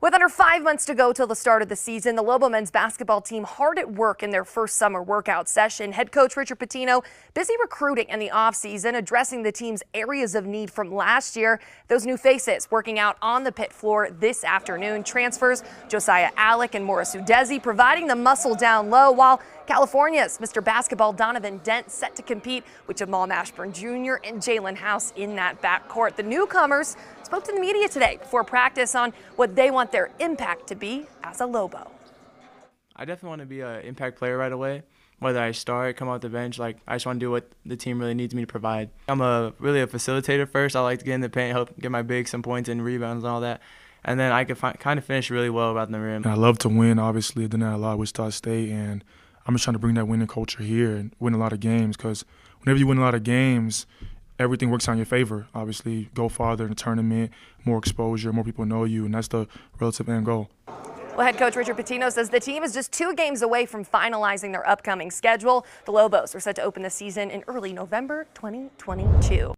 With under five months to go till the start of the season, the Lobo men's basketball team hard at work in their first summer workout session. Head coach Richard Pitino busy recruiting in the offseason, addressing the team's areas of need from last year. Those new faces working out on the pit floor this afternoon. Transfers Josiah Allick and Morris Udeze providing the muscle down low, while California's Mr. Basketball Donovan Dent set to compete with Jamal Mashburn Jr. and Jalen House in that backcourt. The newcomers spoke to the media today before practice on what they want their impact to be as a Lobo. I definitely want to be an impact player right away. Whether I start, come off the bench, like I just want to do what the team really needs me to provide. I'm a really a facilitator first. I like to get in the paint, help get my big some points and rebounds and all that, and then I can fi- kind of finish really well around the rim. And I love to win. Obviously, I did that a lot with Wichita State, and I'm just trying to bring that winning culture here and win a lot of games. Because whenever you win a lot of games, everything works out in your favor. Obviously, go farther in the tournament, more exposure, more people know you, and that's the relative end goal. Well, head coach Richard Pitino says the team is just two games away from finalizing their upcoming schedule. The Lobos are set to open the season in early November 2022.